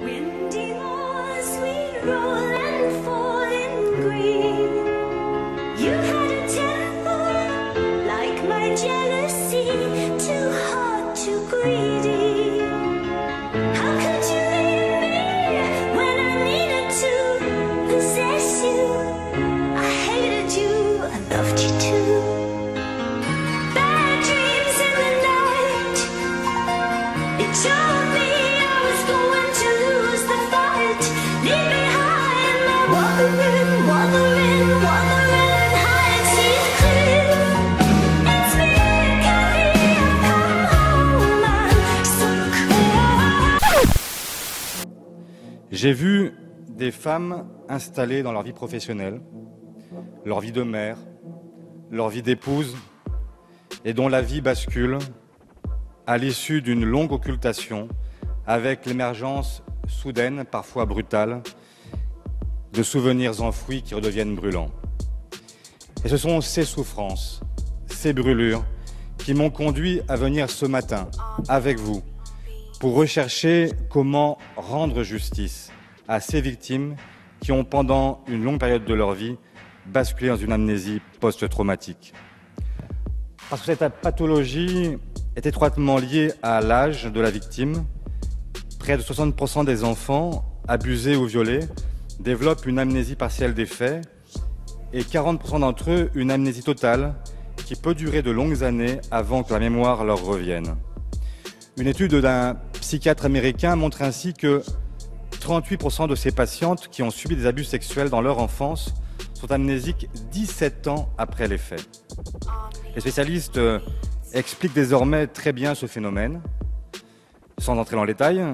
Windy moors we roll and fall J'ai vu des femmes installées dans leur vie professionnelle, leur vie de mère, leur vie d'épouse, et dont la vie bascule à l'issue d'une longue occultation avec l'émergence soudaine, parfois brutale, de souvenirs enfouis qui redeviennent brûlants. Et ce sont ces souffrances, ces brûlures, qui m'ont conduit à venir ce matin avec vous pour rechercher comment rendre justice à ces victimes qui ont, pendant une longue période de leur vie, basculé dans une amnésie post-traumatique. Parce que cette pathologie est étroitement liée à l'âge de la victime. Près de 60% des enfants abusés ou violés développent une amnésie partielle des faits et 40% d'entre eux une amnésie totale qui peut durer de longues années avant que la mémoire leur revienne. Une étude d'un psychiatre américain montre ainsi que 38% de ces patientes qui ont subi des abus sexuels dans leur enfance sont amnésiques 17 ans après les faits. Les spécialistes euh, expliquent désormais très bien ce phénomène. Sans entrer dans le détail,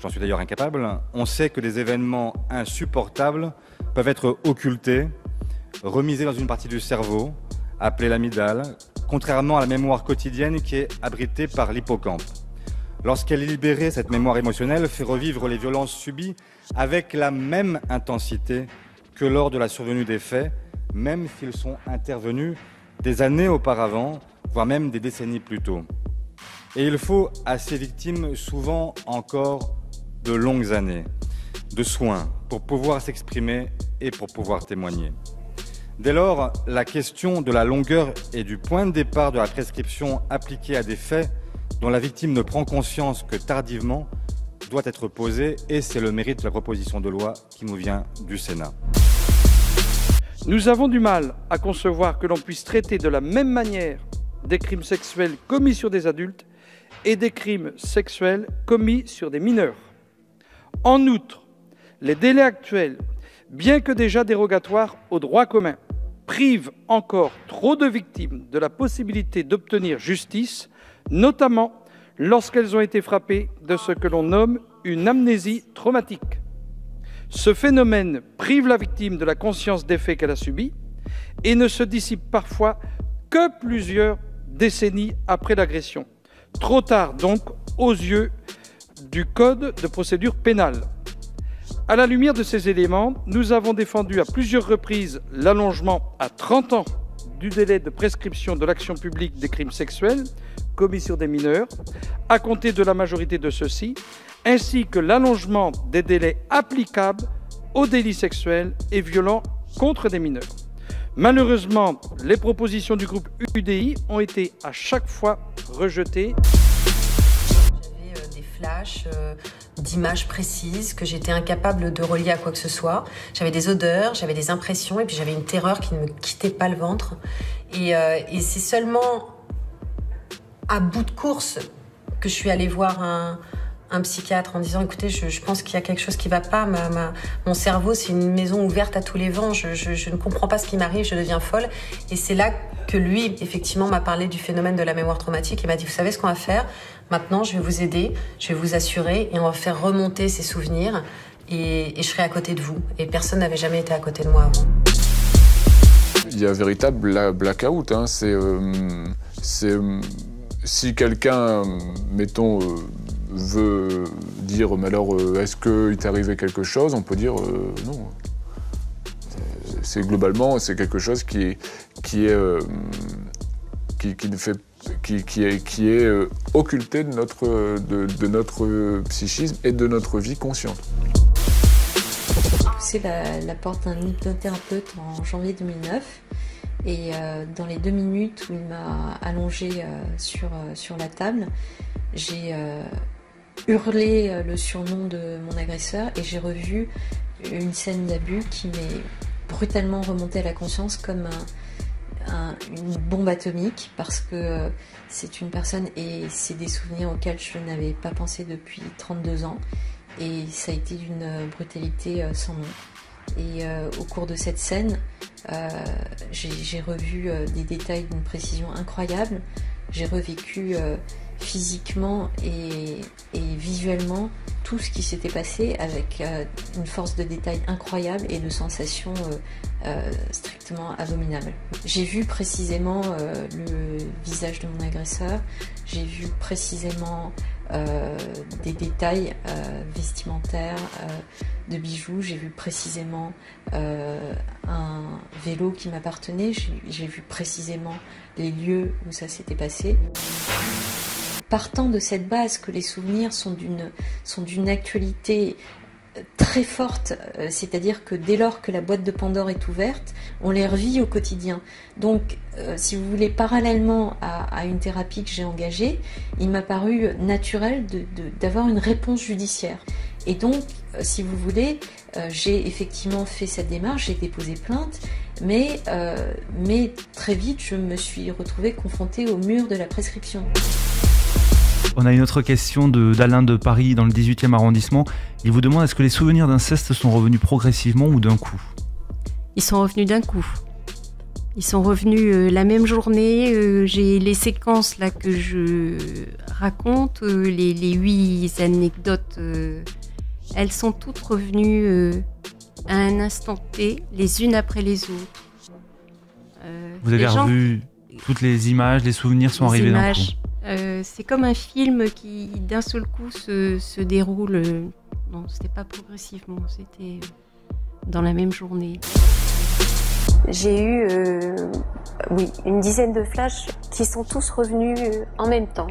j'en suis d'ailleurs incapable, on sait que des événements insupportables peuvent être occultés, remisés dans une partie du cerveau, appelée l'amygdale, contrairement à la mémoire quotidienne qui est abritée par l'hippocampe. Lorsqu'elle est libérée, cette mémoire émotionnelle fait revivre les violences subies avec la même intensité que lors de la survenue des faits, même s'ils sont intervenus des années auparavant, voire même des décennies plus tôt. Et il faut à ces victimes souvent encore de longues années de soins pour pouvoir s'exprimer et pour pouvoir témoigner. Dès lors, la question de la longueur et du point de départ de la prescription appliquée à des faits dont la victime ne prend conscience que tardivement doit être posée et c'est le mérite de la proposition de loi qui nous vient du Sénat. Nous avons du mal à concevoir que l'on puisse traiter de la même manière des crimes sexuels commis sur des adultes et des crimes sexuels commis sur des mineurs. En outre, les délais actuels, bien que déjà dérogatoires au droit commun, privent encore trop de victimes de la possibilité d'obtenir justice, notamment lorsqu'elles ont été frappées de ce que l'on nomme une amnésie traumatique. Ce phénomène prive la victime de la conscience des faits qu'elle a subis et ne se dissipe parfois que plusieurs décennies après l'agression. Trop tard donc aux yeux du Code de procédure pénale. À la lumière de ces éléments, nous avons défendu à plusieurs reprises l'allongement à 30 ans du délai de prescription de l'action publique des crimes sexuels commis sur des mineurs, à compter de la majorité de ceux-ci, ainsi que l'allongement des délais applicables aux délits sexuels et violents contre des mineurs. Malheureusement, les propositions du groupe UDI ont été à chaque fois rejetées. J'avais euh, des flashs euh, d'images précises que j'étais incapable de relier à quoi que ce soit. J'avais des odeurs, j'avais des impressions et puis j'avais une terreur qui ne me quittait pas le ventre. Et, euh, et c'est seulement à bout de course que je suis allée voir un, psychiatre en disant écoutez, je, pense qu'il y a quelque chose qui va pas. Mon cerveau, c'est une maison ouverte à tous les vents. Je, je- ne comprends pas ce qui m'arrive, je deviens folle. Et c'est là que lui, effectivement, m'a parlé du phénomène de la mémoire traumatique. Il m'a dit vous savez ce qu'on va faire? Maintenant, je vais vous aider, je vais vous assurer et on va faire remonter ces souvenirs et, je serai à côté de vous. Et personne n'avait jamais été à côté de moi avant. Il y a un véritable bla- blackout. hein. Euh, c'est, si quelqu'un, mettons, euh, veut dire, mais alors, euh, est-ce qu'il t'est arrivé quelque chose On peut dire non. C'est- globalement, c'est quelque chose qui qui qui, ne fait, qui, est, qui euh, occulté de notre, psychisme et de notre vie consciente. poussé la, porte d'un hypnothérapeute en janvier 2009 et euh, dans les deux minutes où il m'a allongé euh, sur, la table, j'ai hurlé le surnom de mon agresseur et j'ai revu une scène d'abus qui m'est brutalement remontée à la conscience comme un- un- une bombe atomique parce que euh, c'est une personne et c'est des souvenirs auxquels je n'avais pas pensé depuis 32 ans et ça a été d'une euh, brutalité euh, sans nom. Et au cours de cette scène, j'ai revu des détails d'une précision incroyable. J'ai revécu physiquement et, visuellement tout ce qui s'était passé avec euh, une force de détail incroyable et de sensations euh, euh, strictement abominables. J'ai vu précisément euh, le visage de mon agresseur, j'ai vu précisément des détails vestimentaires, de bijoux, j'ai vu précisément un vélo qui m'appartenait, j'ai vu précisément les lieux où ça s'était passé. Partant de cette base que les souvenirs sont d'une actualité euh, très forte, euh, c'est-à-dire que dès lors que la boîte de Pandore est ouverte, on les revit au quotidien. Donc, euh, si vous voulez, parallèlement à, une thérapie que j'ai engagée, il m'a paru naturel d'avoir une réponse judiciaire. Et donc, si vous voulez, j'ai effectivement fait cette démarche, j'ai déposé plainte, mais, mais très vite, je me suis retrouvée confrontée au mur de la prescription. On a une autre question de- d'Alain de Paris dans le 18e arrondissement. Il vous demande est-ce que les souvenirs d'inceste sont revenus progressivement ou d'un coup? Ils sont revenus d'un coup. Ils sont revenus euh, la même journée. euh, J'ai les séquences là que je raconte, euh, les, les huit anecdotes, elles sont toutes revenues à un instant T, les unes après les autres. Vous avez gens- revu toutes les images, les souvenirs sont les arrivés d'un coup. Euh, c'est comme un film qui d'un seul coup se, se déroule. euh, non, c'était pas progressivement, c'était euh, dans la même journée. J'ai eu, oui, une dizaine de flashs qui sont tous revenus en même temps,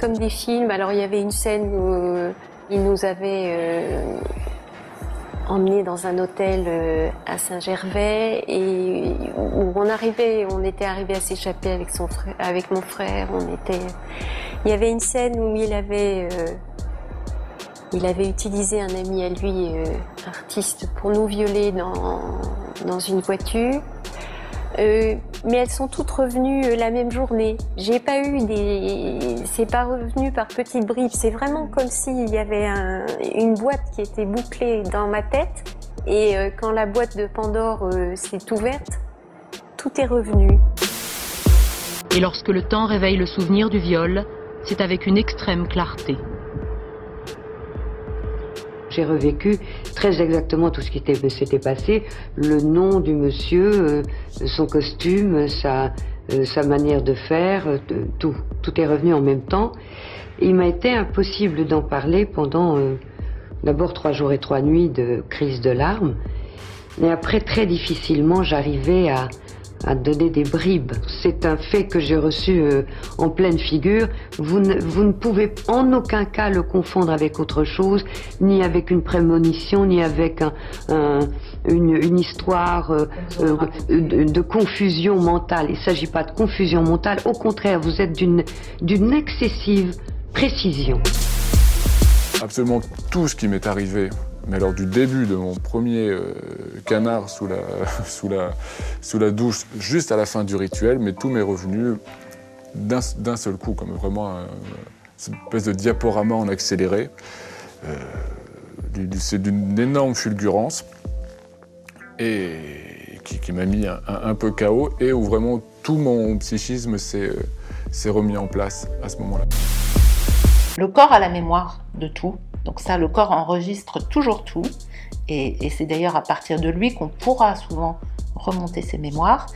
comme des films. Alors il y avait une scène où il nous avait emmenés dans un hôtel euh, à Saint-Gervais et où on arrivait, on était arrivé à s'échapper avec mon frère. Il y avait une scène où il avait euh, il avait utilisé un ami à lui, euh, artiste, pour nous violer dans, dans une voiture. Euh, mais elles sont toutes revenues euh, la même journée. J'ai pas eu des, c'est pas revenu par petites bribes. C'est vraiment comme s'il y avait un- une boîte qui était bouclée dans ma tête. Et euh, quand la boîte de Pandore euh, s'est ouverte, tout est revenu. Et lorsque le temps réveille le souvenir du viol, c'est avec une extrême clarté. J'ai revécu très exactement tout ce qui était- s'était passé, le nom du monsieur, euh, son costume, sa, euh, sa manière de faire, euh, tout. Tout est revenu en même temps. Il m'a été impossible d'en parler pendant d'abord trois jours et trois nuits de crise de larmes. Mais après, très difficilement, j'arrivais à, à donner des bribes. C'est un fait que j'ai reçu euh, en pleine figure. Vous ne, vous ne pouvez en aucun cas le confondre avec autre chose, ni avec une prémonition, ni avec un, un- une, une histoire euh, euh, de, de confusion mentale. Il ne s'agit pas de confusion mentale, au contraire, vous êtes d'une d'une excessive précision. Absolument tout ce qui m'est arrivé, mais alors du début de mon premier euh, canard sous la, sous, la, sous la douche, juste à la fin du rituel, mais tout m'est revenu d'un seul coup, comme vraiment un- une espèce de diaporama en accéléré. Euh, C'est d'une énorme fulgurance et qui, m'a mis un, un- peu KO et où vraiment tout mon psychisme s'est euh, s'est remis en place à ce moment-là. Le corps a la mémoire de tout. Donc ça, le corps enregistre toujours tout. Et, c'est d'ailleurs à partir de lui qu'on pourra souvent remonter ses mémoires.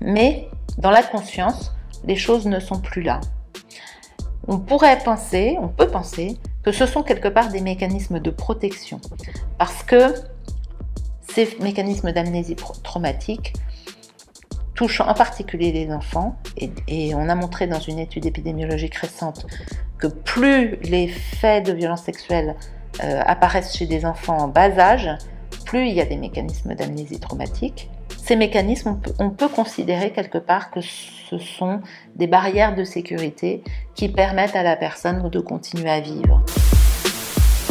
Mais dans la conscience, les choses ne sont plus là. On pourrait penser, on peut penser, que ce sont quelque part des mécanismes de protection. Parce que ces mécanismes d'amnésie traumatique touchent en particulier les enfants. Et on a montré dans une étude épidémiologique récente que plus les faits de violence sexuelle euh, apparaissent chez des enfants en bas âge, plus il y a des mécanismes d'amnésie traumatique. Ces mécanismes, on peut, on peut considérer quelque part que ce sont des barrières de sécurité qui permettent à la personne de continuer à vivre.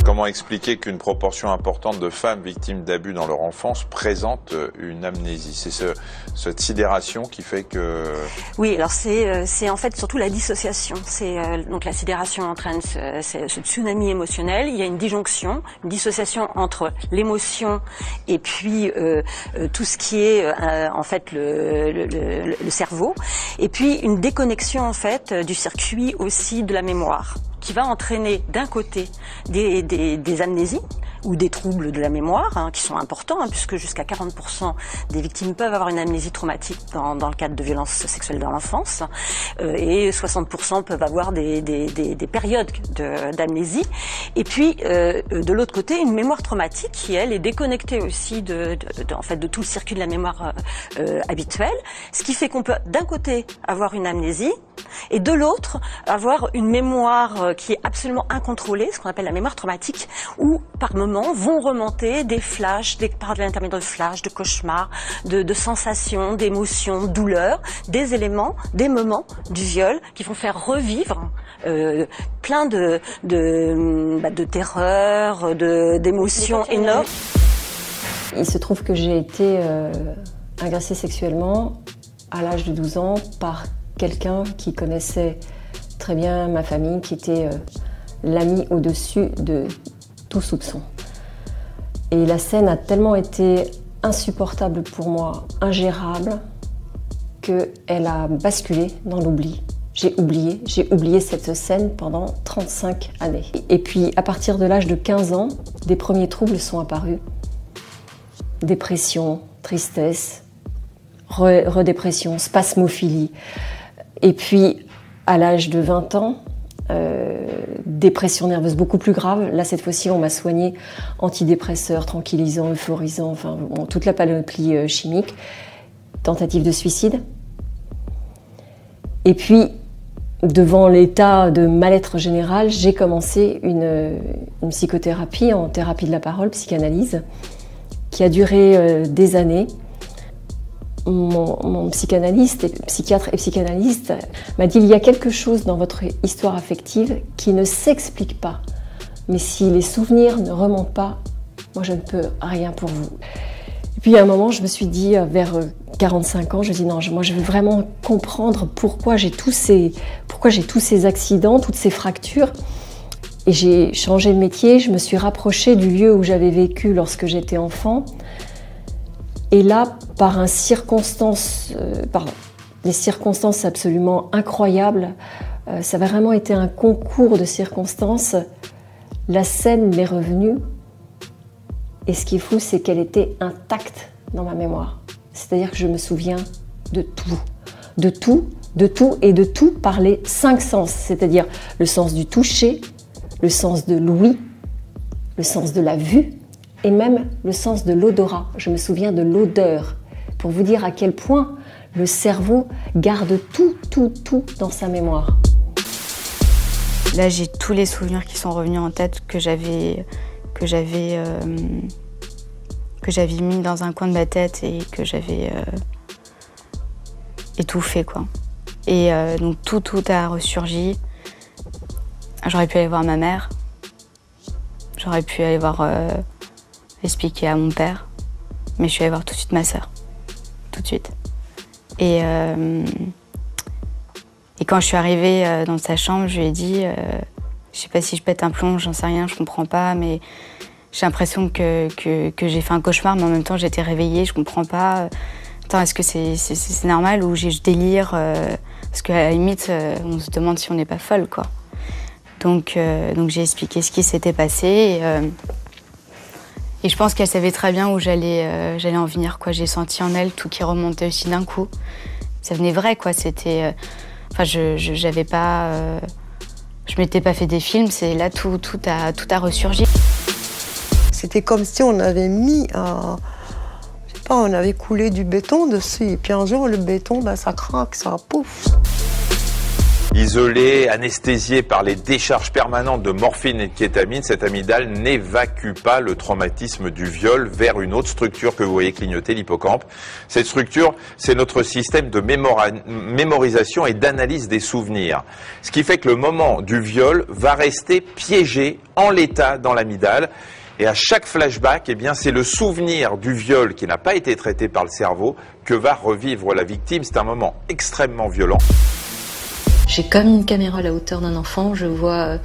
Comment expliquer qu'une proportion importante de femmes victimes d'abus dans leur enfance présentent euh, une amnésie? C'est ce, cette sidération qui fait que... Oui, alors c'est euh, en fait surtout la dissociation. C'est euh, donc la sidération entraîne ce, ce, tsunami émotionnel. Il y a une disjonction, une dissociation entre l'émotion et puis euh, tout ce qui est euh, en fait le, le, le, le cerveau, et puis une déconnexion en fait du circuit aussi de la mémoire qui va entraîner d'un côté des, des, des, amnésies ou des troubles de la mémoire hein, qui sont importants hein, puisque jusqu'à 40% des victimes peuvent avoir une amnésie traumatique dans, dans le cadre de violences sexuelles dans l'enfance euh, et 60% peuvent avoir des, des, des périodes d'amnésie. Et puis euh, de l'autre côté une mémoire traumatique qui elle est déconnectée aussi de, de, de, en fait de tout le circuit de la mémoire euh, habituelle. Ce qui fait qu'on peut d'un côté avoir une amnésie et de l'autre avoir une mémoire qui est absolument incontrôlée, ce qu'on appelle la mémoire traumatique, où par moments vont remonter des flashs, des, par l'intermédiaire de flashs, de cauchemars, de, de sensations, d'émotions, de douleurs, des éléments, des moments du viol qui vont faire revivre euh, plein de, de, bah, de terreur, d'émotions énormes. Il se trouve que j'ai été euh, agressée sexuellement à l'âge de 12 ans par quelqu'un qui connaissait très bien ma famille, qui était euh, l'ami au-dessus de tout soupçon. Et la scène a tellement été insupportable pour moi, ingérable, qu'elle a basculé dans l'oubli. J'ai oublié, j'ai oublié cette scène pendant 35 années. Et puis à partir de l'âge de 15 ans, des premiers troubles sont apparus. Dépression, tristesse, redépression, spasmophilie. Et puis à l'âge de 20 ans, euh, dépression nerveuse beaucoup plus grave. Là, cette fois-ci, on m'a soigné antidépresseurs, tranquillisants, euphorisants, enfin, toute la panoplie euh, chimique. Tentative de suicide. Et puis, devant l'état de mal-être général, j'ai commencé une, une, psychothérapie en thérapie de la parole, psychanalyse, qui a duré euh, des années mon, psychanalyste, psychiatre et psychanalyste m'a dit il y a quelque chose dans votre histoire affective qui ne s'explique pas. Mais si les souvenirs ne remontent pas, moi je ne peux rien pour vous. Et puis à un moment, je me suis dit, euh, vers 45 ans, je me dis non, moi je veux vraiment comprendre pourquoi j'ai tous ces, pourquoi j'ai tous ces accidents, toutes ces fractures. Et j'ai changé de métier, je me suis rapprochée du lieu où j'avais vécu lorsque j'étais enfant. Et là, par, euh, des circonstances absolument incroyables, euh, ça a vraiment été un concours de circonstances. La scène m'est revenue. Et ce qui est fou, c'est qu'elle était intacte dans ma mémoire. C'est-à-dire que je me souviens de tout. De tout, de tout et de tout par les cinq sens. C'est-à-dire le sens du toucher, le sens de l'ouïe, le sens de la vue, et même le sens de l'odorat. Je me souviens de l'odeur, pour vous dire à quel point le cerveau garde tout, tout, tout dans sa mémoire. Là, j'ai tous les souvenirs qui sont revenus en tête que j'avais que j'avais euh, que j'avais mis dans un coin de ma tête et que j'avais euh, étouffé quoi. Et euh, donc tout tout a ressurgi. J'aurais pu aller voir ma mère. J'aurais pu aller voir expliquer à mon père, mais je suis allée voir tout de suite ma sœur, tout de suite. Et, euh, quand je suis arrivée euh, dans sa chambre, je lui ai dit, euh, je sais pas si je pète un plomb, j'en sais rien, je comprends pas, mais j'ai l'impression que, que, j'ai fait un cauchemar, mais en même temps j'étais réveillée, je comprends pas. Attends, est-ce que c'est c'est normal ou je délire Parce qu'à la limite, on se demande si on n'est pas folle, quoi. Donc, donc j'ai expliqué ce qui s'était passé. Et je pense qu'elle savait très bien où j'allais euh, j'allais en venir. quoi. J'ai senti en elle tout qui remontait aussi d'un coup. Ça venait vrai, quoi. C'était. Euh, enfin, je j'avais pas. Euh, je m'étais pas fait des films. C'est là tout tout a tout a ressurgi. C'était comme si on avait mis un. Je sais pas, on avait coulé du béton dessus. Et puis un jour, le béton, bah, ça craque, ça pouf. Isolée, anesthésiée par les décharges permanentes de morphine et de kétamine, cette amygdale n'évacue pas le traumatisme du viol vers une autre structure que vous voyez clignoter, l'hippocampe. Cette structure, c'est notre système de mémorisation et d'analyse des souvenirs. Ce qui fait que le moment du viol va rester piégé en l'état dans l'amygdale. Et à chaque flashback, eh bien, c'est le souvenir du viol qui n'a pas été traité par le cerveau que va revivre la victime. C'est un moment extrêmement violent. J'ai comme une caméra à la hauteur d'un enfant. Je vois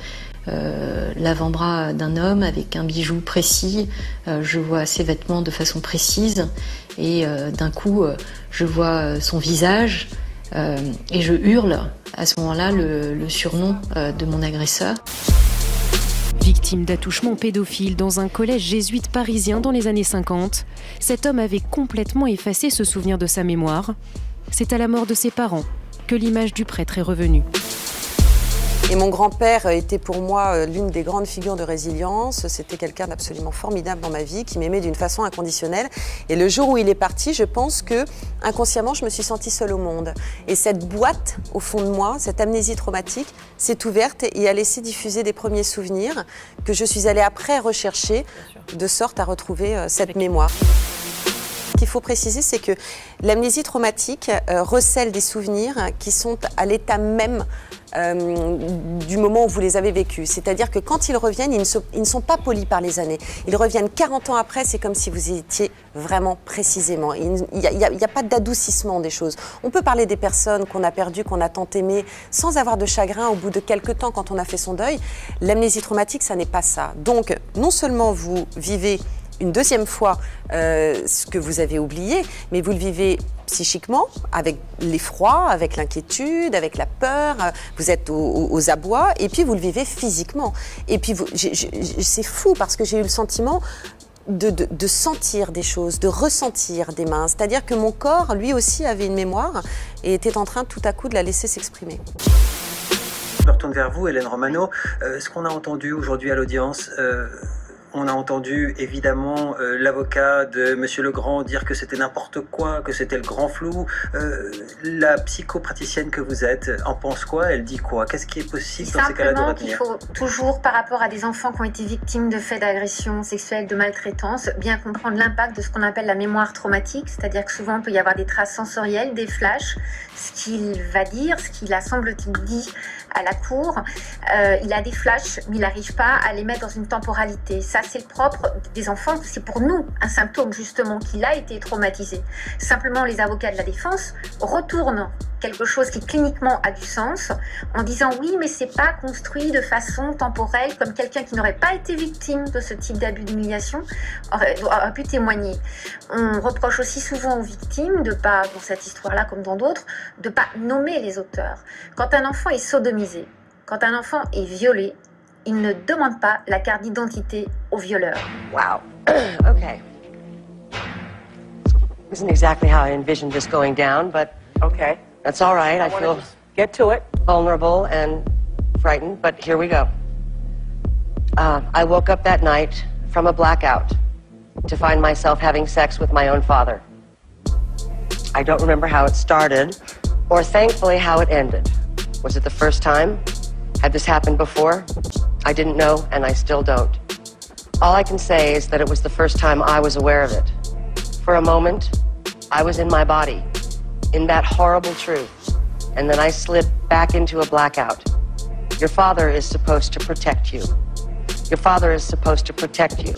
euh, l'avant-bras d'un homme avec un bijou précis. Euh, je vois ses vêtements de façon précise. Et euh, d'un coup, je vois son visage. et je hurle à ce moment-là le, le surnom de mon agresseur. Victime d'attouchement pédophile dans un collège jésuite parisien dans les années 50, cet homme avait complètement effacé ce souvenir de sa mémoire. C'est à la mort de ses parents que l'image du prêtre est revenue. Et mon grand-père était pour moi euh, l'une des grandes figures de résilience. C'était quelqu'un d'absolument formidable dans ma vie, qui m'aimait d'une façon inconditionnelle. Et le jour où il est parti, je pense que inconsciemment, je me suis sentie seule au monde. Et cette boîte au fond de moi, cette amnésie traumatique, s'est ouverte et a laissé diffuser des premiers souvenirs que je suis allée après rechercher, de sorte à retrouver euh, cette mémoire. Ce qu'il faut préciser, c'est que l'amnésie traumatique euh, recèle des souvenirs qui sont à l'état même euh, du moment où vous les avez vécus. C'est-à-dire que quand ils reviennent, ils ne, sont, pas polis par les années. Ils reviennent 40 ans après, c'est comme si vous y étiez vraiment précisément. Il n'y a, pas d'adoucissement des choses. On peut parler des personnes qu'on a perdues, qu'on a tant aimées, sans avoir de chagrin au bout de quelques temps quand on a fait son deuil. L'amnésie traumatique, ça n'est pas ça. Donc, non seulement vous vivez une deuxième fois euh, ce que vous avez oublié, mais vous le vivez psychiquement, avec l'effroi, avec l'inquiétude, avec la peur, vous êtes aux, abois, et puis vous le vivez physiquement. Et puis c'est fou parce que j'ai eu le sentiment de, sentir des choses, de ressentir des mains. C'est-à-dire que mon corps, lui aussi, avait une mémoire et était en train tout à coup de la laisser s'exprimer. Je me retourne vers vous, Hélène Romano. Euh, ce qu'on a entendu aujourd'hui à l'audience, euh, on a entendu évidemment euh, l'avocat de Monsieur Legrand dire que c'était n'importe quoi, que c'était le grand flou. Euh, la psychopraticienne que vous êtes en pense quoi? Elle dit quoi? Qu'est-ce qui est possible dans ces cas-là de retenir? Il faut toujours, par rapport à des enfants qui ont été victimes de faits d'agression sexuelle, de maltraitance, bien comprendre l'impact de ce qu'on appelle la mémoire traumatique, c'est-à-dire que souvent il peut y avoir des traces sensorielles, des flashs, ce qu'il va dire, ce qu'il a semble-t-il dit à la cour. Euh, il a des flashs, mais il n'arrive pas à les mettre dans une temporalité. Ça, c'est le propre des enfants. C'est pour nous un symptôme justement qu'il a été traumatisé. Simplement, les avocats de la défense retournent quelque chose qui cliniquement a du sens en disant oui, mais c'est pas construit de façon temporelle comme quelqu'un qui n'aurait pas été victime de ce type d'abus d'humiliation aurait, pu témoigner. On reproche aussi souvent aux victimes de pas, dans cette histoire-là comme dans d'autres, de pas nommer les auteurs. Quand un enfant est sodomisé, quand un enfant est violé, il ne demande pas la carte d'identité au violeur. Wow. okay. Isn't exactly how I envisioned this going down, but okay. That's all right. I, I feel get to it. Vulnerable and frightened, but here we go. Uh, I woke up that night from a blackout to find myself having sex with my own father. I don't remember how it started, or thankfully how it ended. Was it the first time? Had this happened before? I didn't know, and I still don't. All I can say is that it was the first time I was aware of it. For a moment, I was in my body, in that horrible truth, and then I slid back into a blackout. Your father is supposed to protect you. Your father is supposed to protect you.